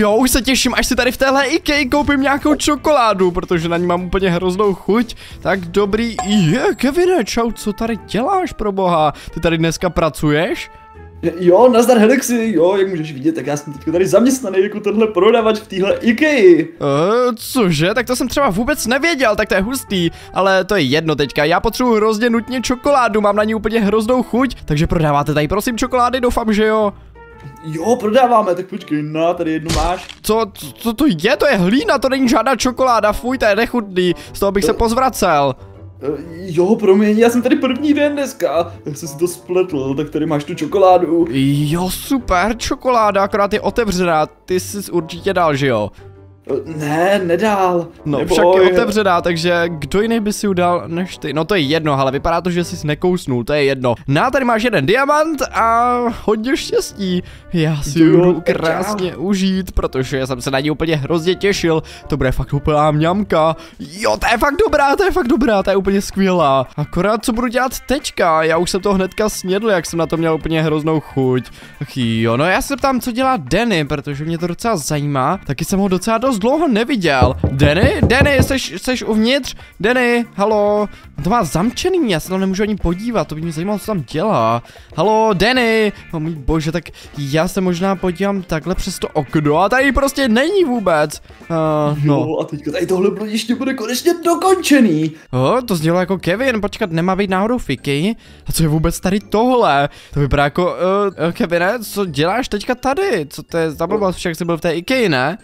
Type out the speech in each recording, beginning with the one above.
Jo, už se těším, až si tady v téhle IKEA koupím nějakou čokoládu, protože na ní mám úplně hroznou chuť. Tak dobrý, je, Kevine, čau, co tady děláš pro boha? Ty tady dneska pracuješ? Jo, nazdar Helixi, jo, jak můžeš vidět, tak já jsem teď tady zaměstnaný jako tenhle prodavač v téhle IKEA. Uh, cože? Tak to jsem třeba vůbec nevěděl, tak to je hustý, ale to je jedno teďka, já potřebuji hrozně nutně čokoládu, mám na ní úplně hroznou chuť, takže prodáváte tady prosím čokolády, doufám, že jo. Jo, prodáváme, tak počkej, na, tady jednu máš. Co, co to je? To je hlína, to není žádná čokoláda, fuj, to je nechutný, z toho bych se pozvracel. Uh, jo, promiň, já jsem tady první den dneska, tak jsem si to spletl, tak tady máš tu čokoládu. Jo, super, čokoláda, akorát je otevřená, ty jsi určitě dal, že jo? Ne, nedál. No, Neboj. však je otevřená, takže kdo jiný by si udal než ty? No to je jedno, ale vypadá to, že jsi nekousnul, to je jedno. No tady máš jeden diamant a hodně štěstí. Já si ho budu krásně užít, protože jsem se na ní úplně hrozně těšil. To bude fakt úplná mňamka. Jo, to je fakt dobrá, to je fakt dobrá, to je úplně skvělá. Akorát co budu dělat teďka, já už jsem to hnedka snědl, jak jsem na to měl úplně hroznou chuť. Tak jo, no já se ptám, co dělá Denny, protože mě to docela zajímá. Taky jsem ho docela dost dlouho neviděl. Denny? Denny, seš, seš uvnitř? Denny, halo? On to má zamčený, já se tam nemůžu ani podívat, to by mě zajímalo, co tam dělá. Halo, Denny? O můj bože, tak já se možná podívám takhle přes to okno a tady prostě není vůbec. Uh, no. Jo, a teďka tady tohle blodiště bude konečně dokončený. O, to znělo jako Kevin, počkat, nemá být náhodou Fiky? A co je vůbec tady tohle? To vypadá jako, uh, Kevine, co děláš teďka tady? Co to je za blbost, však jsi byl v té IKEA, ne?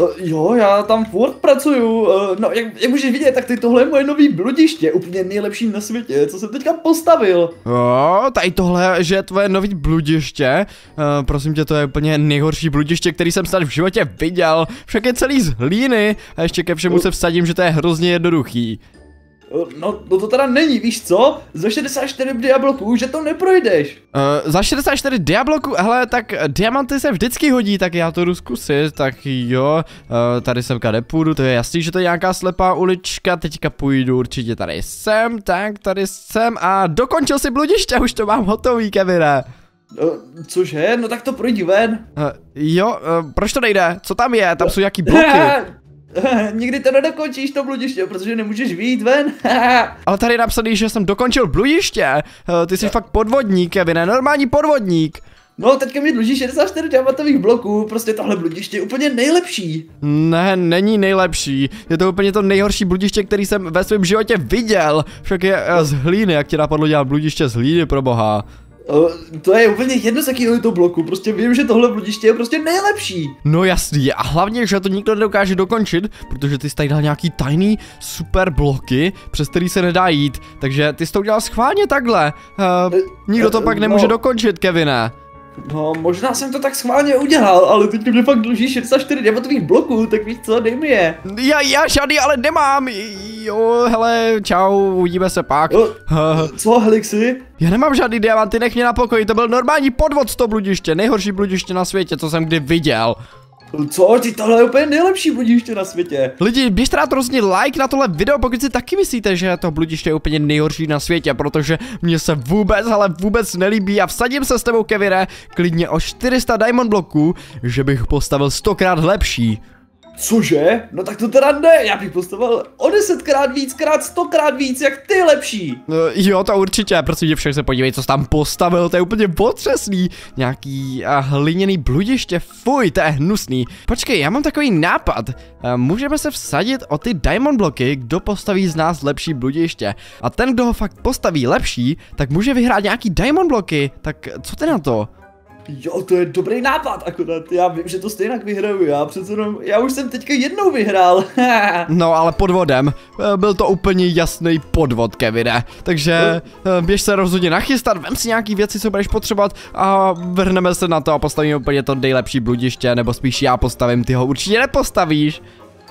Uh, jo, já tam furt pracuju. Uh, no, jak, jak můžeš vidět, tak ty tohle je moje nový bludiště, úplně nejlepší na světě, co jsem teďka postavil. O, tady tohle, že je tvoje nový bludiště. Uh, prosím tě, to je úplně nejhorší bludiště, který jsem snad v životě viděl. Však je celý z hlíny a ještě ke všemu se vsadím, že to je hrozně jednoduchý. No, no to teda není, víš co? Za 64 diabloků, že to neprojdeš. Uh, za 64 diabloku, hele, tak diamanty se vždycky hodí, tak já to jdu zkusit, tak jo, uh, tady semka nepůjdu, to je jasný, že to je nějaká slepá ulička, teďka půjdu určitě tady sem, tak tady sem a dokončil si bludiště, už to mám hotový, Kevine. Uh, cože? No tak to projdi ven. Uh, jo, uh, proč to nejde? Co tam je? Tam jsou nějaký bloky. Nikdy to nedokončíš to bludiště, protože nemůžeš vyjít ven. Ale tady je napsaný, že jsem dokončil bludiště. Uh, ty jsi fakt podvodník, Kevine, normální podvodník. No, teďka mi dluží 64 diamantových bloků, prostě tohle bludiště je úplně nejlepší. Ne, není nejlepší. Je to úplně to nejhorší bludiště, který jsem ve svém životě viděl. Však je uh, z hlíny, jak ti napadlo dělat bludiště z hlíny, pro boha. To je úplně jedno z jakého to bloku, prostě vím, že tohle bludiště je prostě nejlepší. No jasný, a hlavně, že to nikdo nedokáže dokončit, protože ty jsi tady dal nějaký tajný super bloky, přes který se nedá jít, takže ty jsi to udělal schválně takhle. Uh, nikdo to pak nemůže no. dokončit, Kevine. No, možná jsem to tak schválně udělal, ale teď mě fakt dluží 64 diamantových bloků, tak víš co, dej mi je. Já, já žádný ale nemám. Jo, hele, čau, uvidíme se pak. Uh, co, Helixy? Já nemám žádný diamanty, nech mě na pokoji, to byl normální podvod z toho bludiště, nejhorší bludiště na světě, co jsem kdy viděl. Co, ty tohle je úplně nejlepší bludiště na světě. Lidi, běžte dát hrozně like na tohle video, pokud si taky myslíte, že to bludiště je úplně nejhorší na světě, protože mně se vůbec, ale vůbec nelíbí a vsadím se s tebou, Kevine, klidně o 400 diamond bloků, že bych postavil stokrát lepší. Cože? No tak to teda ne, já bych postavil o desetkrát víc, krát stokrát víc, jak ty lepší. No, jo, to určitě, prosím tě však se podívej, co jsi tam postavil, to je úplně potřesný. Nějaký a, hliněný bludiště, fuj, to je hnusný. Počkej, já mám takový nápad. A, můžeme se vsadit o ty diamond bloky, kdo postaví z nás lepší bludiště. A ten, kdo ho fakt postaví lepší, tak může vyhrát nějaký diamond bloky. Tak co ty na to? Jo, to je dobrý nápad, akorát já vím, že to stejně vyhraju, já přece jenom, já už jsem teďka jednou vyhrál. No, ale podvodem. E, Byl to úplně jasný podvod, Kevine. Takže e, běž se rozhodně nachystat, vem si nějaký věci, co budeš potřebovat a vrhneme se na to a postavíme úplně to nejlepší bludiště, nebo spíš já postavím, ty ho určitě nepostavíš.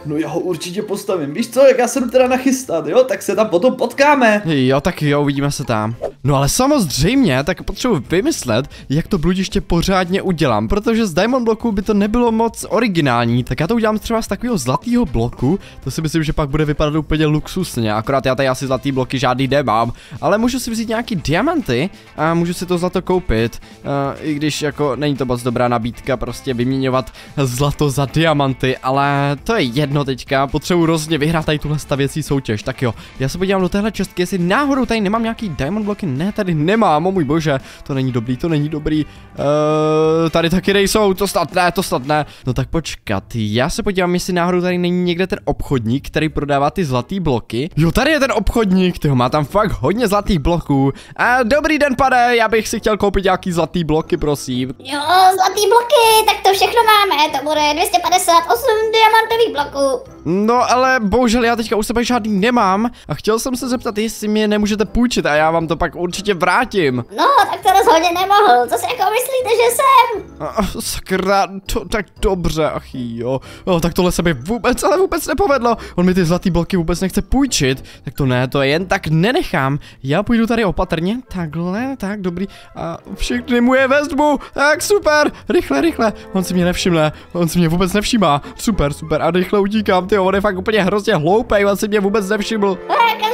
No já ho určitě postavím. Víš co, jak já se jdu teda nachystat, jo? Tak se tam potom potkáme. Jo, tak jo, uvidíme se tam. No ale samozřejmě, tak potřebuji vymyslet, jak to bludiště pořádně udělám, protože z Diamond bloku by to nebylo moc originální, tak já to udělám třeba z takového zlatého bloku, to si myslím, že pak bude vypadat úplně luxusně, akorát já tady asi zlatý bloky žádný nemám, ale můžu si vzít nějaký diamanty a můžu si to zlato koupit, uh, i když jako není to moc dobrá nabídka prostě vyměňovat zlato za diamanty, ale to je jedno teďka, potřebuji rozně vyhrát tady tuhle stavěcí soutěž, tak jo, já se podívám do téhle čestky, jestli náhodou tady nemám nějaký diamond bloky, ne, tady nemám, o můj bože, to není dobrý, to není dobrý, uh, tady taky nejsou, to snad ne, to snad ne, no tak počkat, já se podívám, jestli náhodou tady není někde ten obchodník, který prodává ty zlatý bloky, jo, tady je ten obchodník, tyho má tam fakt hodně zlatých bloků, a dobrý den, pane, já bych si chtěl koupit nějaký zlatý bloky, prosím, Jo, zlatý bloky, tak to všechno máme, to bude 258 diamantových bloků. No ale bohužel já teďka u sebe žádný nemám a chtěl jsem se zeptat, jestli mi je nemůžete půjčit a já vám to pak určitě vrátím. No, tak to rozhodně nemohl, co si jako myslíte, že jsem? A, sakra, to tak dobře, ach jo. No, tak tohle se mi vůbec, ale vůbec nepovedlo. On mi ty zlatý bloky vůbec nechce půjčit. Tak to ne, to jen tak nenechám. Já půjdu tady opatrně, takhle, tak dobrý. A všechny mu je vezmu, tak super, rychle, rychle. On si mě nevšimne, on si mě vůbec nevšímá. Super, super, a rychle utíkám, ty on je fakt úplně hrozně hloupej, on si mě vůbec nevšiml. A kam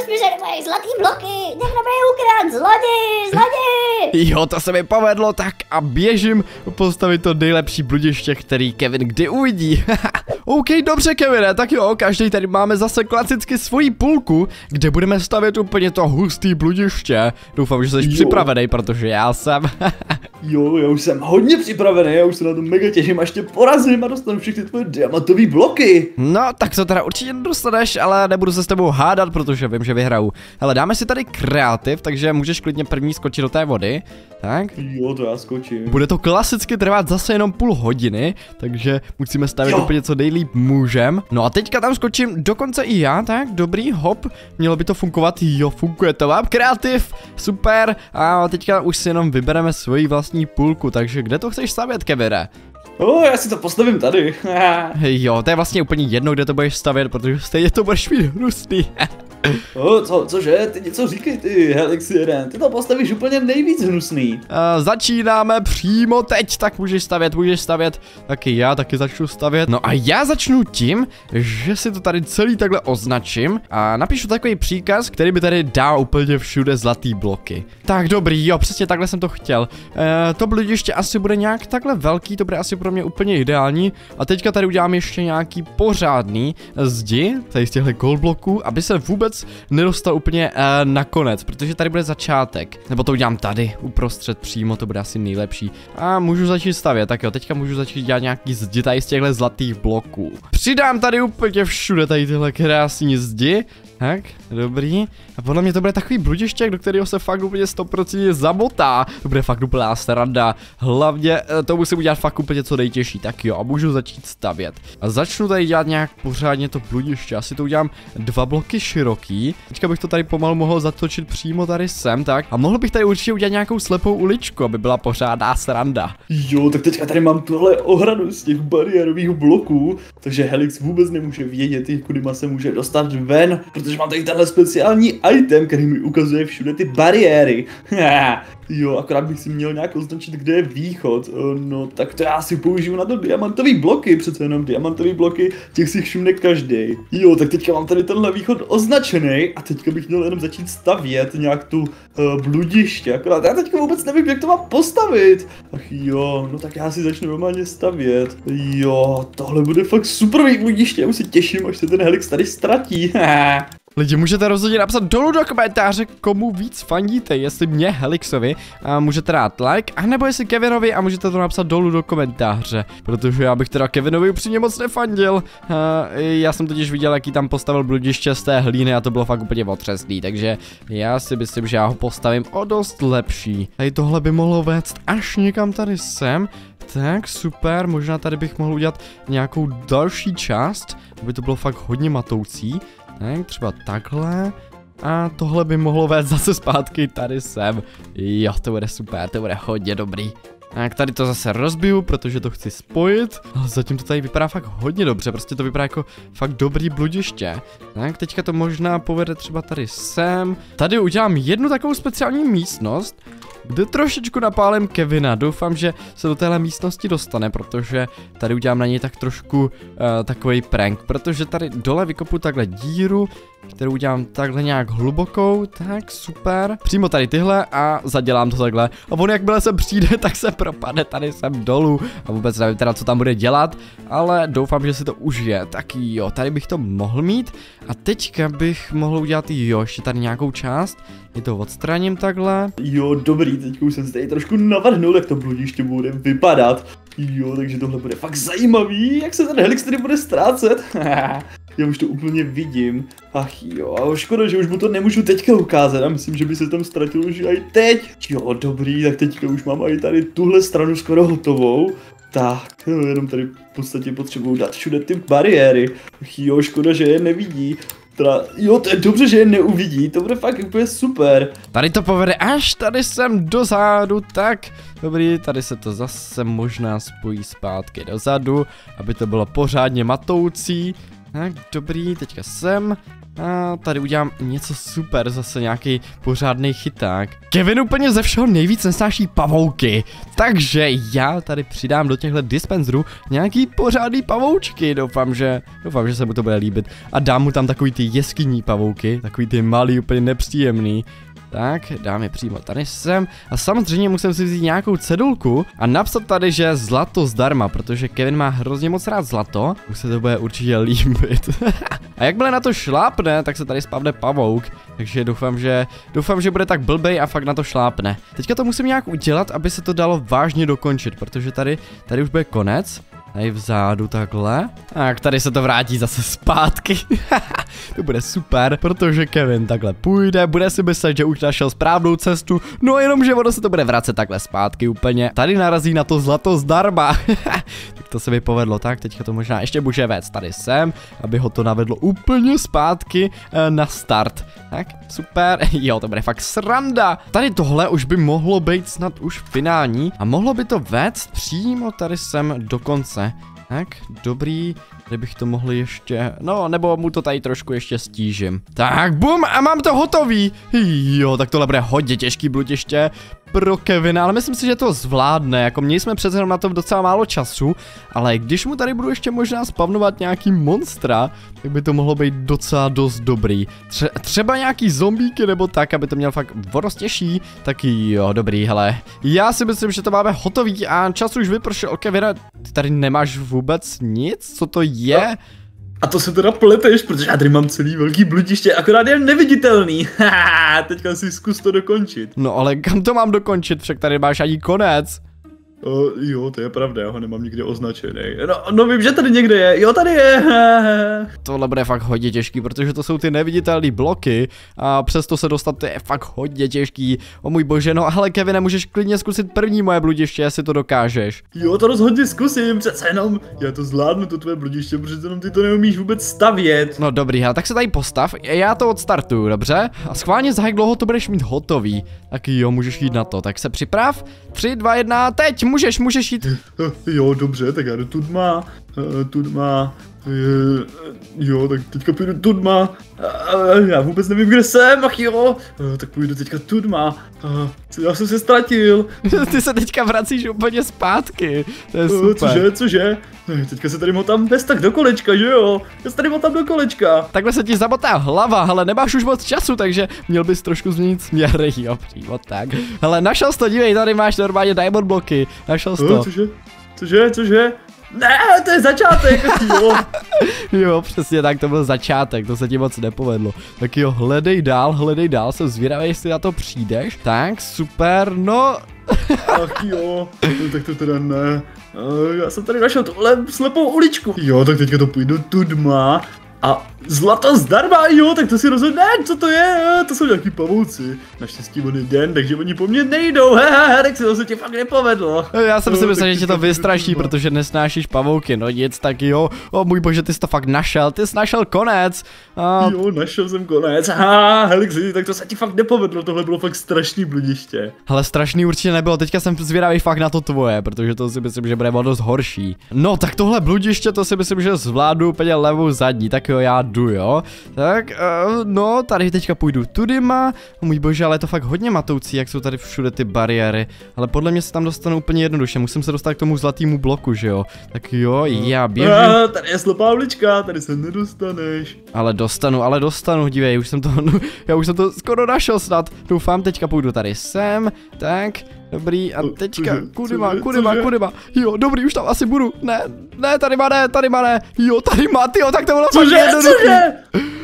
zlatý bloky? Někdo mi je ukrát, zloděj, zloděj! Jo, to se mi povedlo, tak a běžím postavit to nejlepší bludiště, který Kevin kdy uvidí. OK, dobře Kevine, tak jo, každý tady máme zase klasicky svoji půlku, kde budeme stavět úplně to hustý bludiště. Doufám, že jsi Jo. připravený, protože já jsem. Jo, já už jsem hodně připravený, já už se na to mega těším, až tě porazím a dostanu všechny tvoje diamantové bloky. no, tak to teda určitě dostaneš, ale nebudu se s tebou hádat, protože vím, že vyhraju. Hele, dáme si tady kreativ, takže můžeš klidně první skočit do té vody. Tak. Jo, to já skočím. Bude to klasicky trvat zase jenom půl hodiny, takže musíme stavit Jo. úplně co nejlíp můžem. No a teďka tam skočím dokonce i já, tak dobrý, hop, mělo by to fungovat, jo, funguje to, mám kreativ, super, a teďka už si jenom vybereme svoji vlastní půlku, takže kde to chceš stavět, Kevire? O, já si to postavím tady. Jo, to je vlastně úplně jedno, kde to budeš stavět, protože stejně to budeš mít hnusný. o, co, cože, ty něco říkej ty, Helixieren, ty to postavíš úplně nejvíc hnusný. A začínáme přímo teď, tak můžeš stavět, můžeš stavět, taky já taky začnu stavět. No a já začnu tím, že si to tady celý takhle označím a napíšu takový příkaz, který by tady dal úplně všude zlatý bloky. Tak dobrý, jo, přesně takhle jsem to chtěl. E, to bludiště asi bude nějak takhle velký, to bude asi pro mě úplně ideální. A teďka tady udělám ještě nějaký pořádný zdi, tady z těchto gold bloků, aby se vůbec nedostal úplně e, na konec, protože tady bude začátek. Nebo to udělám tady, uprostřed přímo, to bude asi nejlepší. A můžu začít stavět, tak jo, teďka můžu začít dělat nějaký zdi tady z těchto zlatých bloků. Přidám tady úplně všude tady tyhle krásné zdi. Tak, dobrý. A podle mě to bude takový bludištěk, do kterého se fakt úplně 100% zamotá. To bude fakt úplná sranda. Hlavně eh, to musím udělat fakt úplně co nejtěžší. Tak jo, a můžu začít stavět. A začnu tady dělat nějak pořádně to bludiště. Asi to udělám dva bloky široký. Teďka bych to tady pomalu mohl zatočit přímo tady sem, tak. A mohl bych tady určitě udělat nějakou slepou uličku, aby byla pořádná sranda. Jo, tak teďka tady mám tuhle ohradu z těch bariérových bloků, takže Helix vůbec nemůže vědět, kudyma se může dostat ven, protože mám tady tenhle speciální item, který mi ukazuje všude ty bariéry. jo, akorát bych si měl nějak označit, kde je východ. Eh, No, tak to já si použiju na to diamantový bloky, přece jenom diamantový bloky, těch si všimne každý. Jo, tak teďka mám tady tenhle východ označený a teďka bych měl jenom začít stavět nějak tu uh, bludiště, akorát já teďka vůbec nevím, jak to mám postavit. Ach jo, no tak já si začnu normálně stavět. Jo, tohle bude fakt super bludiště, já už se těším, až se ten helix tady ztratí. Lidi, můžete rozhodně napsat dolů do komentáře, komu víc fandíte, jestli mě Helixovi a můžete dát like, anebo jestli Kevinovi a můžete to napsat dolů do komentáře, protože já bych teda Kevinovi upřímně moc nefandil. Uh, já jsem totiž viděl, jaký tam postavil bludiště z té hlíny a to bylo fakt úplně otřesný, takže já si myslím, že já ho postavím o dost lepší. Tady tohle by mohlo vést až někam tady sem, tak super, možná tady bych mohl udělat nějakou další část, aby to bylo fakt hodně matoucí. Tak, třeba takhle. A tohle by mohlo vést zase zpátky tady sem. Jo, to bude super, to bude hodně dobrý. Tak tady to zase rozbiju, protože to chci spojit. Ale zatím to tady vypadá fakt hodně dobře, prostě to vypadá jako fakt dobrý bludiště. Tak teďka to možná povede třeba tady sem. Tady udělám jednu takovou speciální místnost, kde trošičku napálím Kevina. Doufám, že se do téhle místnosti dostane, protože tady udělám na něj tak trošku uh, takový prank, protože tady dole vykopu takhle díru, kterou udělám takhle nějak hlubokou, tak super. Přímo tady tyhle a zadělám to takhle. A on jakmile se přijde, tak se propadne tady sem dolů a vůbec nevím teda, co tam bude dělat, ale doufám, že si to užije. Tak jo, tady bych to mohl mít a teďka bych mohl udělat jo, ještě tady nějakou část. Je to odstraním takhle. Jo, dobrý, teď už jsem tady trošku navrhnul, jak to bludiště bude vypadat. Jo, takže tohle bude fakt zajímavý, jak se ten Helix tady bude ztrácet. Já už to úplně vidím. Ach jo, a škoda, že už mu to nemůžu teďka ukázat a myslím, že by se tam ztratil už i teď. Jo, dobrý, tak teďka už mám i tady tuhle stranu skoro hotovou. Tak, no, jenom tady v podstatě potřebuju dát všude ty bariéry. Ach jo, škoda, že je nevidí. Teda, jo, to je dobře, že je neuvidí, to bude fakt úplně super. Tady to povede až tady sem dozadu, tak dobrý, tady se to zase možná spojí zpátky dozadu, aby to bylo pořádně matoucí. Tak, dobrý, teďka sem. A tady udělám něco super, zase nějaký pořádný chyták. Kevin úplně ze všeho nejvíc nesnáší pavouky, takže já tady přidám do těchto dispenzerů nějaký pořádný pavoučky, doufám, že, doufám, že se mu to bude líbit. A dám mu tam takový ty jeskyní pavouky, takový ty malý, úplně nepříjemný. Tak, dám je přímo tady sem. A samozřejmě musím si vzít nějakou cedulku a napsat tady, že zlato zdarma, protože Kevin má hrozně moc rád zlato. Už se to bude určitě líbit. a jakmile na to šlápne, tak se tady spavne pavouk. Takže doufám, že doufám, že bude tak blbej a fakt na to šlápne. Teďka to musím nějak udělat, aby se to dalo vážně dokončit, protože tady, tady už bude konec. Tady vzadu takhle. Tak tady se to vrátí zase zpátky. to bude super, protože Kevin takhle půjde, bude si myslet, že už našel správnou cestu, no jenom, že ono se to bude vracet takhle zpátky úplně. Tady narazí na to zlato zdarma. to se mi povedlo, tak teďka to možná ještě může vést tady sem, aby ho to navedlo úplně zpátky e, na start. Tak, super, jo, to bude fakt sranda. Tady tohle už by mohlo být snad už finální a mohlo by to vést přímo tady sem do konce. Tak, dobrý, kdybych to mohl ještě, no, nebo mu to tady trošku ještě stížím. Tak, bum, a mám to hotový. Jo, tak tohle bude hodně těžký bludiště pro Kevina, ale myslím si, že to zvládne, jako měli jsme přece na to docela málo času, ale když mu tady budu ještě možná spavnovat nějaký monstra, tak by to mohlo být docela dost dobrý. Tře třeba nějaký zombíky nebo tak, aby to měl fakt vorostější, tak jo, dobrý, hele. Já si myslím, že to máme hotový a čas už vypršel, Kevina, ty tady nemáš vůbec nic, co to je? No. A to se teda pleteš, protože já tady mám celý velký bludiště, akorát je neviditelný. Teďka si zkus to dokončit. No ale kam to mám dokončit, však tady máš ani konec. O, jo, to je pravda, já ho nemám nikde označený. No, no vím, že tady někde je, jo, tady je. Tohle bude fakt hodně těžký, protože to jsou ty neviditelné bloky a přesto se dostat to je fakt hodně těžký. O můj bože, no ale Kevin, můžeš klidně zkusit první moje bludiště, jestli to dokážeš. Jo, to rozhodně zkusím, přece jenom já to zvládnu, to tvoje bludiště, protože jenom ty to neumíš vůbec stavět. No dobrý, ale tak se tady postav, já to odstartuju, dobře? A schválně za jak dlouho to budeš mít hotový. Tak jo, můžeš jít na to, tak se připrav. 3, 2, 1, teď! Můžeš, můžeš jít. Jo, dobře, tak já jdu tudma, eh, tudma, eh, jo, tak teďka půjdu tudma, já vůbec nevím, kde jsem, ach jo, tak půjdu teďka tudma, já jsem se ztratil. Ty se teďka vracíš úplně zpátky, to je super. Cože, cože? Teďka se tady motám bez tak do kolečka, že jo? Já se tady motám do kolečka. Takhle se ti zamotá hlava, ale nemáš už moc času, takže měl bys trošku změnit směr, jo, přímo tak. Hele, našel jsi to, dívej, tady máš normálně diamond bloky, našel jsi to. Cože, cože, cože? Ne, to je začátek, jo. jo, přesně tak, to byl začátek, to se ti moc nepovedlo. Tak jo, hledej dál, hledej dál, jsem zvědavý, jestli na to přijdeš. Tak, super, no. Ach jo, no, tak to teda ne. Já jsem tady našel tuhle slepou uličku. Jo, tak teďka to půjdu tudma a Zlato zdarma, jo, tak to si rozhodne, co to je, eh, to jsou nějaký pavouci. Naštěstí on je den, takže oni po mně nejdou, hehe, tak se to se ti fakt nepovedlo. Já jsem si No, myslel, že tě to vystraší, nebylo. protože nesnášíš pavouky, no nic, tak jo. O můj bože, ty jsi to fakt našel, ty jsi našel konec. A Jo, našel jsem konec, ha, Helixi, tak to se ti fakt nepovedlo, tohle bylo fakt strašný bludiště. Ale strašný určitě nebylo, teďka jsem zvědavý fakt na to tvoje, protože to si myslím, že bude dost horší. No tak tohle bludiště, to si myslím, že zvládnu úplně levou zadní, tak jo, já jdu, jo. Tak, uh, no, tady teďka půjdu tudyma, můj bože, ale je to fakt hodně matoucí, jak jsou tady všude ty bariéry. Ale podle mě se tam dostanu úplně jednoduše, musím se dostat k tomu zlatému bloku, že jo. Tak jo, já běžím. A, tady je slepá ulička, tady se nedostaneš. Ale dostanu, ale dostanu, dívej, už jsem to, já už jsem to skoro našel snad. Doufám, teďka půjdu tady sem, tak, dobrý, a teďka, má, kudy má, cože? kudy má, jo, dobrý, už tam asi budu, ne, ne, tady má ne, tady má ne, jo, tady má, tyjo, tak to bylo fakt Cože, cože?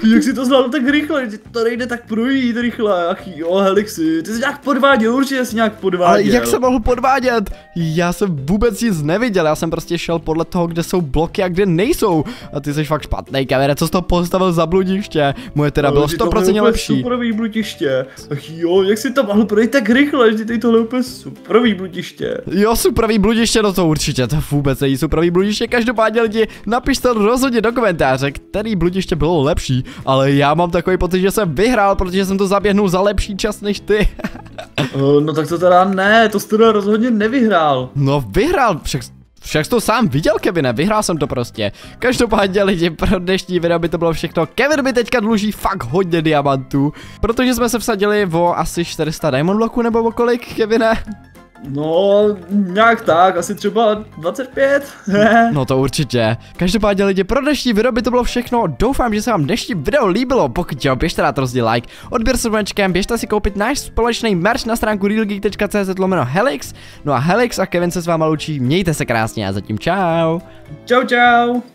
Ty, jak si to zvládl tak rychle, to nejde tak projít rychle, ach jo, Helixi, ty jsi nějak podváděl, určitě jsi nějak Ale podváděl. jak jsem mohl podvádět? Já jsem vůbec nic neviděl, já jsem prostě šel podle toho, kde jsou bloky a kde nejsou. A ty jsi fakt špatný, kamere, co jsi to postavil za bludiště? Moje teda bylo Ale že tohle je 100% úplně lepší. Blutiště. Ach jo, jak si to mohl projít tak rychle, že ty tohle úplně superový blutiště. Jo, suprový bludiště, no to určitě, to vůbec není suprový bludiště, každopádně lidi, napište rozhodně do komentáře, který bludiště bylo lepší, ale já mám takový pocit, že jsem vyhrál, protože jsem to zaběhnul za lepší čas než ty. Uh, no tak to teda ne, to jsi teda rozhodně nevyhrál. no vyhrál, však však to sám viděl, Kevine, vyhrál jsem to prostě. Každopádně lidi, pro dnešní video by to bylo všechno. Kevin mi teďka dluží fakt hodně diamantů, protože jsme se vsadili o asi 400 diamond bloků nebo o kolik, Kevine? No, nějak tak, asi třeba 25. No to určitě. Každopádně lidi, pro dnešní video by to bylo všechno. Doufám, že se vám dnešní video líbilo. Pokud jo, běžte dát rozdíl like, odběr s běžte si koupit náš společný merch na stránku realgeek.cz lomeno Helix. No a Helix a Kevin se s váma loučí, mějte se krásně a zatím čau. čau, čau.